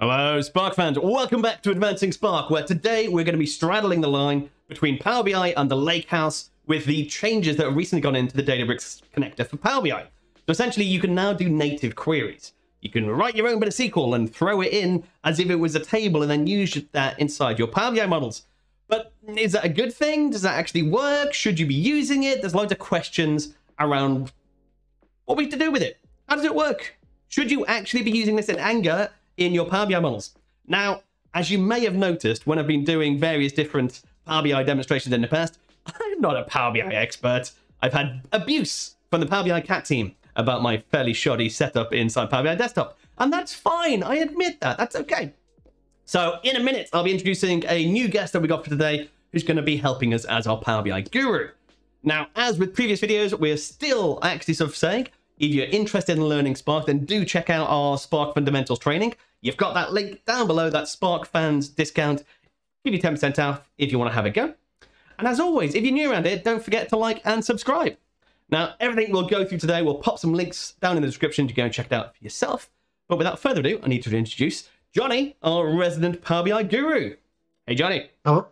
Hello, Spark fans. Welcome back to Advancing Spark, where today we're going to be straddling the line between Power BI and the Lakehouse with the changes that have recently gone into the Databricks connector for Power BI. So essentially, you can now do native queries. You can write your own bit of SQL and throw it in as if it was a table and then use that inside your Power BI models. But is that a good thing? Does that actually work? Should you be using it? There's loads of questions around what we to do with it. How does it work? Should you actually be using this in anger in your Power BI models? Now, as you may have noticed when I've been doing various different Power BI demonstrations in the past, I'm not a Power BI expert. I've had abuse from the Power BI cat team about my fairly shoddy setup inside Power BI Desktop. And that's fine. I admit that. That's okay. So in a minute, I'll be introducing a new guest that we got for today who's going to be helping us as our Power BI guru. Now, as with previous videos, we're still actually sort of saying, if you're interested in learning Spark, then do check out our Spark Fundamentals training. You've got that link down below, that Spark fans discount. Give you 10% off if you want to have a go. And as always, if you're new around here, don't forget to like and subscribe. Now, everything we'll go through today, we'll pop some links down in the description to go and check it out for yourself. But without further ado, I need to introduce Johnny, our resident Power BI guru. Hey, Johnny. Hello.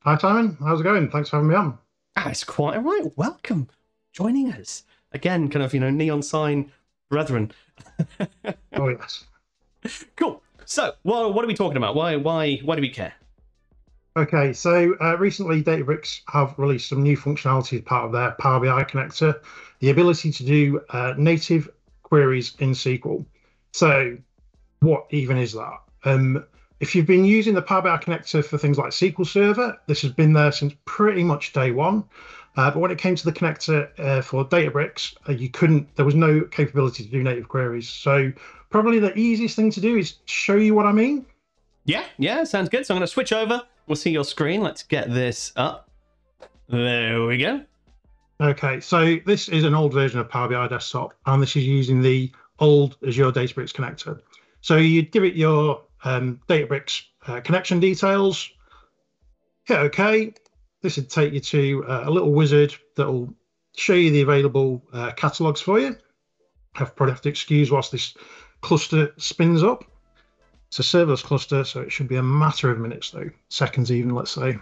Hi, Simon. How's it going? Thanks for having me on. Ah, it's quite all right. Welcome. Joining us. Again, kind of, you know, neon sign brethren. oh, yes. Cool. So, well, what are we talking about? Why, why, why do we care? Okay, so uh, recently Databricks have released some new functionality as part of their Power BI connector, the ability to do uh, native queries in SQL. So, what even is that? Um, if you've been using the Power BI connector for things like SQL Server, this has been there since pretty much day one. Uh, but when it came to the connector uh, for Databricks, uh, you couldn't. There was no capability to do native queries. So probably the easiest thing to do is show you what I mean. Yeah, yeah, sounds good. So I'm going to switch over. We'll see your screen. Let's get this up. There we go. Okay, so this is an old version of Power BI Desktop, and this is using the old Azure Databricks connector. So you give it your um, Databricks uh, connection details, hit OK. This would take you to uh, a little wizard that will show you the available uh, catalogs for you. I've probably have to excuse whilst this cluster spins up. It's a serverless cluster, so it should be a matter of minutes, though, seconds even, let's say.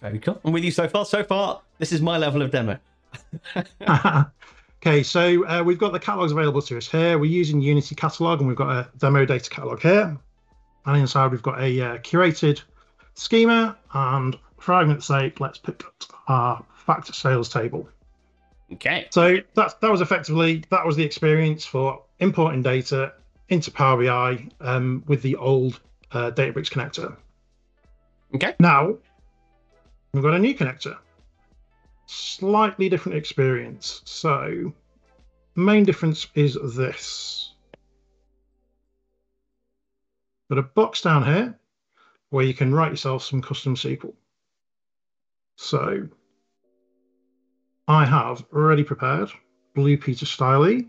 Very cool. I'm with you so far. So far, this is my level of demo. okay, so uh, we've got the catalogs available to us here. We're using Unity catalog, and we've got a demo data catalog here. And inside, we've got a uh, curated schema. And for argument's sake, let's pick our factor sales table. Okay. So that that was effectively that was the experience for importing data into Power BI um, with the old uh, Databricks connector. Okay. Now we've got a new connector. Slightly different experience. So main difference is this. Got a box down here where you can write yourself some custom SQL. So I have already prepared Blue Peter Styley,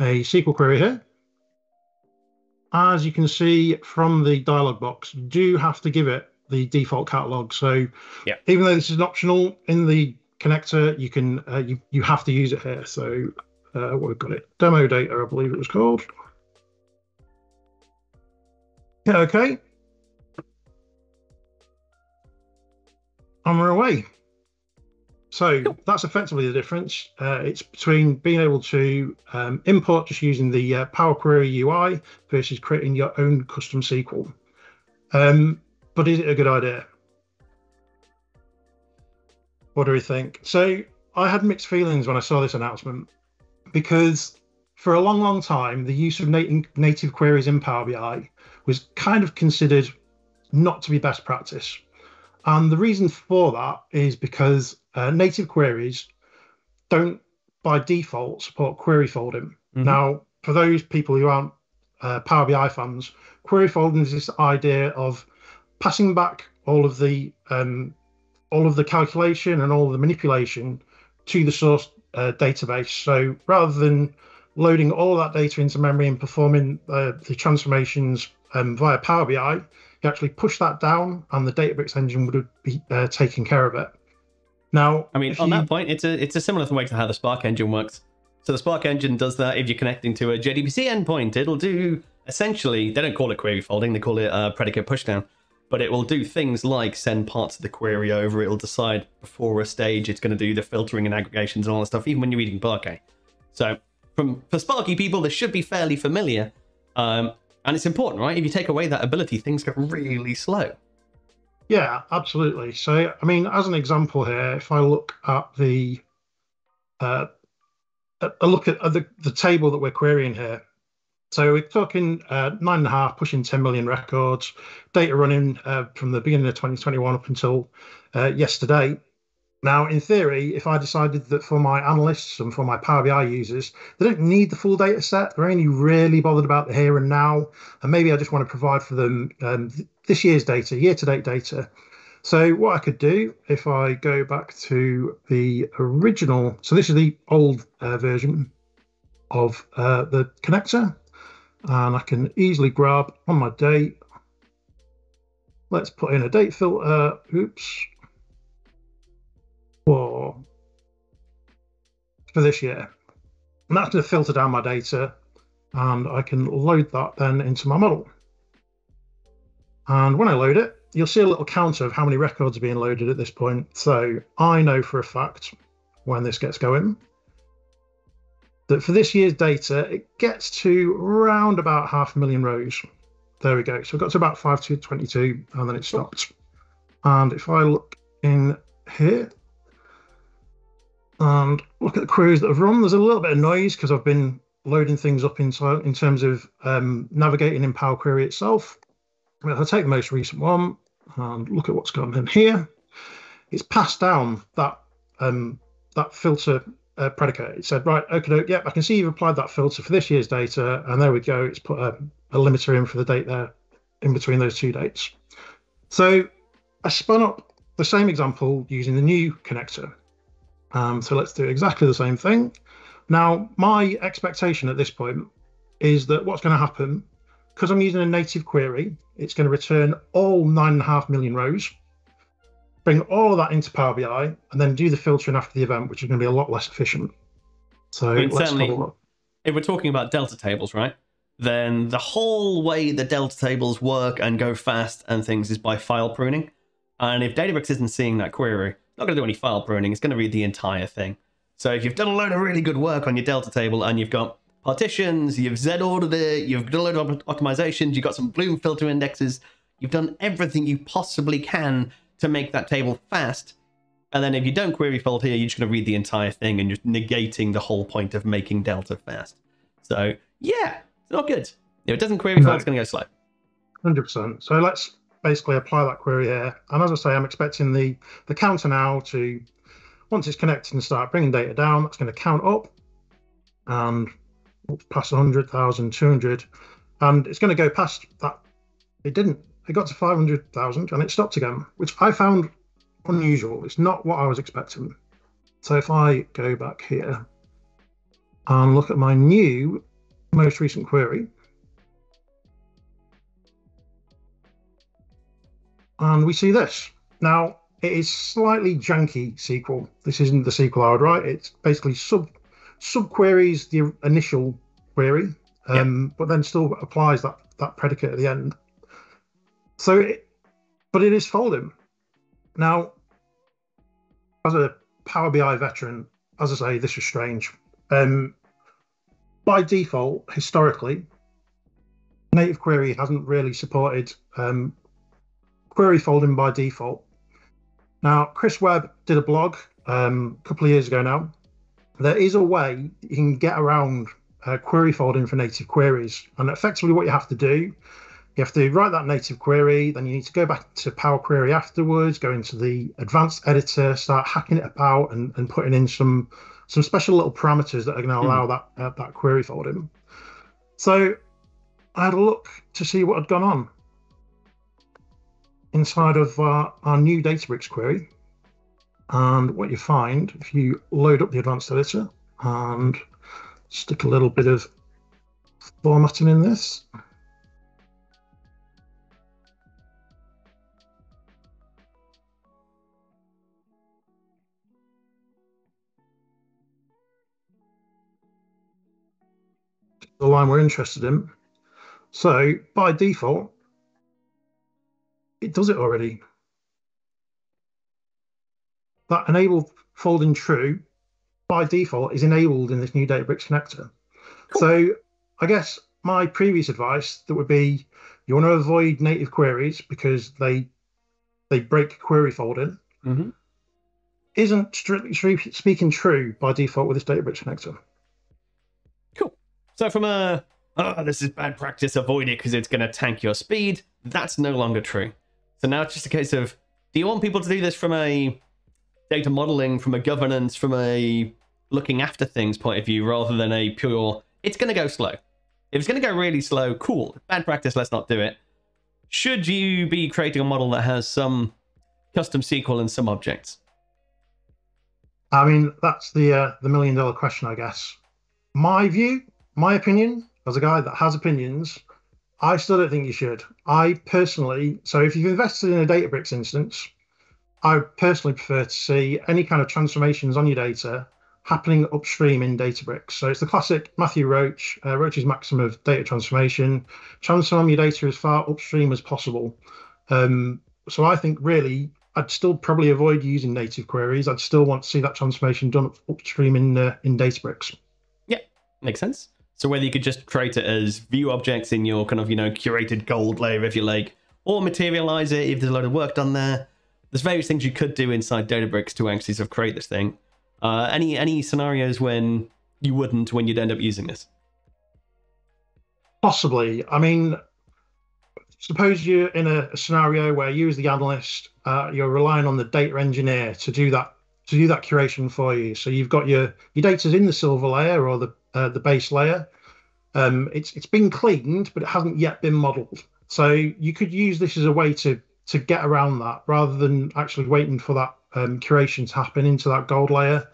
a SQL query here. As you can see from the dialog box, you do have to give it the default catalog. So yeah. even though this is optional in the connector, you can uh, you you have to use it here. So uh, what we've got it demo data, I believe it was called. Yeah, okay. And we're away. So that's effectively the difference. Uh, it's between being able to um, import just using the uh, Power Query UI versus creating your own custom SQL. Um, but is it a good idea? What do we think? So I had mixed feelings when I saw this announcement because for a long, long time, the use of nat native queries in Power BI was kind of considered not to be best practice. And the reason for that is because uh, native queries don't by default support query folding. Mm-hmm. Now, for those people who aren't uh, Power BI fans, query folding is this idea of passing back all of the um, all of the calculation and all of the manipulation to the source uh, database. So rather than loading all that data into memory and performing uh, the transformations um, via Power BI, you actually push that down, and the Databricks engine would be uh, taking care of it. Now, I mean, on you... that point, it's a it's a similar way to how the Spark engine works. So the Spark engine does that if you're connecting to a JDBC endpoint. It'll do essentially, they don't call it query folding, they call it uh, predicate pushdown. But it will do things like send parts of the query over. It'll decide before a stage it's going to do the filtering and aggregations and all that stuff, even when you're reading Parquet. So from for Sparky people, this should be fairly familiar. Um, and it's important, right? If you take away that ability, things get really slow. Yeah, absolutely. So, I mean, as an example here, if I look at the uh, a look at the, the table that we're querying here. So we're talking uh, nine and a half, pushing 10 million records, data running uh, from the beginning of 2021 up until uh, yesterday. Now, in theory, if I decided that for my analysts and for my Power BI users, they don't need the full data set. They're only really bothered about the here and now. And maybe I just want to provide for them um, this year's data, year to date data. So, what I could do if I go back to the original, so this is the old uh, version of uh, the connector, and I can easily grab on my date. Let's put in a date filter. Oops for this year. And that's going to filter down my data and I can load that then into my model. And when I load it, you'll see a little counter of how many records are being loaded at this point. So I know for a fact when this gets going that for this year's data, it gets to around about half a million rows. There we go. So it got to about 5 to 22 and then it stopped. And if I look in here, and look at the queries that have run. There's a little bit of noise because I've been loading things up in, in terms of um, navigating in Power Query itself. I'll take the most recent one and look at what's going on here. It's passed down that um, that filter uh, predicate. It said, right, okay, yep, I can see you've applied that filter for this year's data, and there we go. It's put a, a limiter in for the date there in between those two dates. So I spun up the same example using the new connector. Um, so let's do exactly the same thing. Now, my expectation at this point is that what's going to happen, because I'm using a native query, it's going to return all nine and a half million rows, bring all of that into Power BI, and then do the filtering after the event, which is going to be a lot less efficient. So I mean, certainly, if we're talking about Delta tables, right? Then the whole way the Delta tables work and go fast and things is by file pruning. And if Databricks isn't seeing that query, not going to do any file pruning. It's going to read the entire thing. So if you've done a load of really good work on your Delta table and you've got partitions, you've Z-ordered it, you've done a load of optimizations, you've got some Bloom filter indexes, you've done everything you possibly can to make that table fast. And then if you don't query fold here, you're just going to read the entire thing and you're negating the whole point of making Delta fast. So yeah, it's not good. If it doesn't query no. fold, it's going to go slow. 100%. So let's basically apply that query here. And as I say, I'm expecting the, the counter now to, once it's connected and start bringing data down, that's going to count up and past 100,000, 200, and it's going to go past that. It didn't. It got to 500,000 and it stopped again, which I found unusual. It's not what I was expecting. So if I go back here and look at my new most recent query, and we see this. Now, it is slightly janky SQL. This isn't the SQL I would write. It's basically sub subqueries the initial query, um, yep. but then still applies that that predicate at the end. So, it, but it is folding. Now, as a Power BI veteran, as I say, this is strange. Um, by default, historically, native query hasn't really supported um, query folding by default. Now, Chris Webb did a blog um, a couple of years ago now. There is a way you can get around uh, query folding for native queries. And effectively, what you have to do, you have to write that native query, then you need to go back to Power Query afterwards, go into the advanced editor, start hacking it about and, and putting in some some special little parameters that are going to allow mm. that uh, that query folding. So I had a look to see what had gone on inside of uh, our new Databricks query. And what you find, if you load up the advanced editor and stick a little bit of formatting in this, the line we're interested in. So by default, it does it already. That enable folding true by default is enabled in this new Databricks connector. Cool. So I guess my previous advice that would be you want to avoid native queries because they they break query folding. Mm-hmm. Isn't strictly speaking true by default with this Databricks connector. Cool. So from a oh, this is bad practice, avoid it because it's going to tank your speed. That's no longer true. So now it's just a case of do you want people to do this from a data modeling, from a governance, from a looking after things point of view rather than a pure it's going to go slow. If it's going to go really slow, cool. Bad practice, let's not do it. Should you be creating a model that has some custom SQL and some objects? I mean, that's the uh, the million dollar question, I guess. My view, my opinion, as a guy that has opinions, I still don't think you should. I personally, so if you've invested in a Databricks instance, I personally prefer to see any kind of transformations on your data happening upstream in Databricks. So it's the classic Matthew Roche, uh, Roche's maxim of data transformation. Transform your data as far upstream as possible. Um, so I think really I'd still probably avoid using native queries. I'd still want to see that transformation done upstream in uh, in Databricks. Yeah, makes sense. So whether you could just create it as view objects in your kind of you know curated gold layer if you like, or materialize it if there's a lot of work done there. There's various things you could do inside Databricks to actually sort of create this thing. Uh, any any scenarios when you wouldn't when you'd end up using this? Possibly. I mean, suppose you're in a, scenario where you, as the analyst, uh, you're relying on the data engineer to do that to do that curation for you. So you've got your your data's in the silver layer or the uh, the base layer. Um, it's it's been cleaned, but it hasn't yet been modeled. So you could use this as a way to to get around that rather than actually waiting for that um, curation to happen into that gold layer.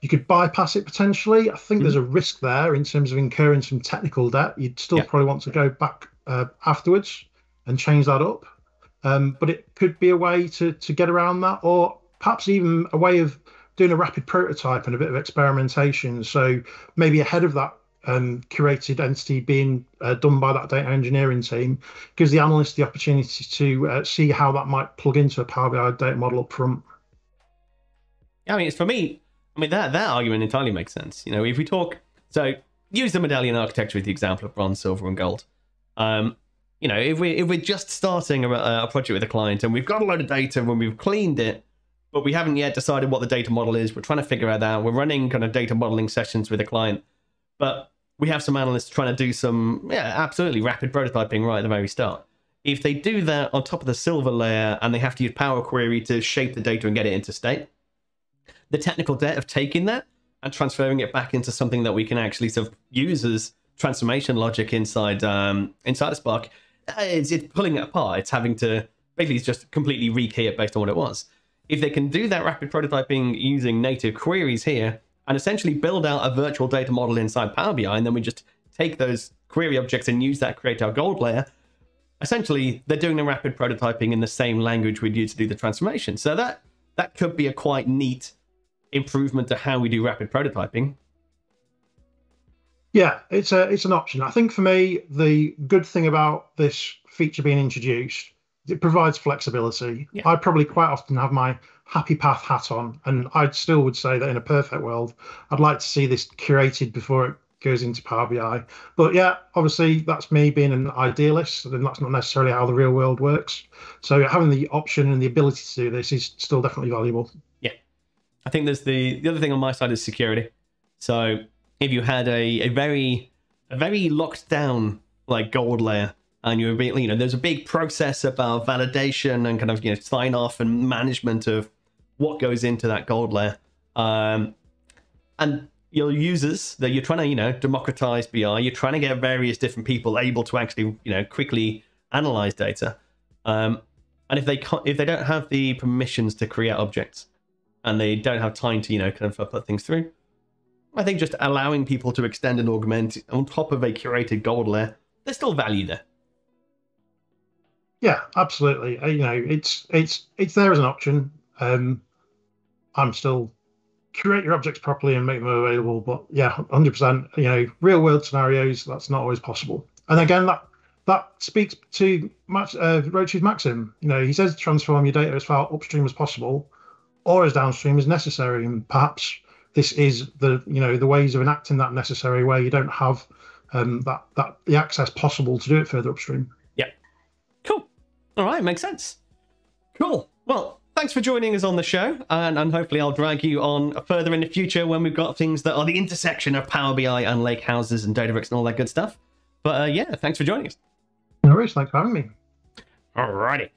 You could bypass it potentially. I think mm there's a risk there in terms of incurring some technical debt. You'd still yeah. probably want to go back uh, afterwards and change that up. Um, but it could be a way to to get around that, or perhaps even a way of doing a rapid prototype and a bit of experimentation. So maybe ahead of that um, curated entity being uh, done by that data engineering team gives the analyst the opportunity to uh, see how that might plug into a Power BI data model up front. I mean, it's for me. I mean, that that argument entirely makes sense. You know, if we talk, so use the medallion architecture with the example of bronze, silver, and gold. Um, you know, if we if we're just starting a, a project with a client and we've got a load of data when we've cleaned it, but we haven't yet decided what the data model is, we're trying to figure that out. We're running kind of data modeling sessions with a client, but we have some analysts trying to do some, yeah, absolutely rapid prototyping right at the very start. If they do that on top of the silver layer and they have to use Power Query to shape the data and get it into state, the technical debt of taking that and transferring it back into something that we can actually sort of use as transformation logic inside um, inside Spark, uh, it's, it's pulling it apart. It's having to basically just completely rekey it based on what it was. If they can do that rapid prototyping using native queries here and essentially build out a virtual data model inside Power BI, and then we just take those query objects and use that to create our gold layer, essentially they're doing the rapid prototyping in the same language we'd use to do the transformation. So that that could be a quite neat improvement to how we do rapid prototyping. Yeah, it's a it's an option. I think for me, the good thing about this feature being introduced, it provides flexibility. Yeah. I probably quite often have my happy path hat on, and I still would say that in a perfect world, I'd like to see this curated before it goes into Power BI. But yeah, obviously that's me being an idealist, and that's not necessarily how the real world works. So having the option and the ability to do this is still definitely valuable. Yeah, I think there's the the other thing on my side is security. So if you had a, a very a very locked down like gold layer and you're you know there's a big process about validation and kind of you know sign off and management of what goes into that gold layer um, and your users that you're trying to you know democratize bi you're trying to get various different people able to actually you know quickly analyze data um, and if they can't if they don't have the permissions to create objects and they don't have time to, you know, kind of put things through. I think just allowing people to extend and augment on top of a curated gold layer, there's still value there. Yeah, absolutely. Uh, you know, it's it's it's there as an option. Um, I'm still curate your objects properly and make them available. But yeah, hundred percent. You know, real world scenarios that's not always possible. And again, that that speaks to Max, uh, Roche's maxim. You know, he says transform your data as far upstream as possible, or as downstream as necessary. And perhaps this is the you know the ways of enacting that necessary where you don't have um, that that the access possible to do it further upstream. Yeah. Cool. All right, makes sense. Cool. Well, thanks for joining us on the show, and, and hopefully I'll drag you on further in the future when we've got things that are the intersection of Power BI and Lake Houses and Databricks and all that good stuff. But uh, yeah, thanks for joining us. No worries. Thanks for having me. Alrighty.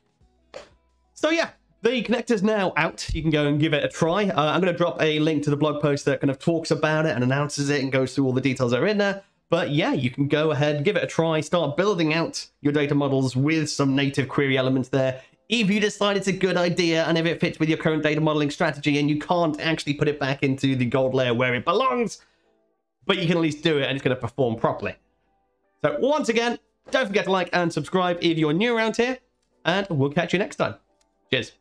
So yeah, the connector's now out. You can go and give it a try. Uh, I'm going to drop a link to the blog post that kind of talks about it and announces it and goes through all the details that are in there. But yeah, you can go ahead, give it a try, start building out your data models with some native query elements there. If you decide it's a good idea and if it fits with your current data modeling strategy and you can't actually put it back into the gold layer where it belongs, but you can at least do it and it's going to perform properly. So once again, don't forget to like and subscribe if you're new around here, and we'll catch you next time. Cheers.